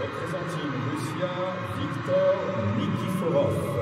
représentine Lucia Victor Nikiforov.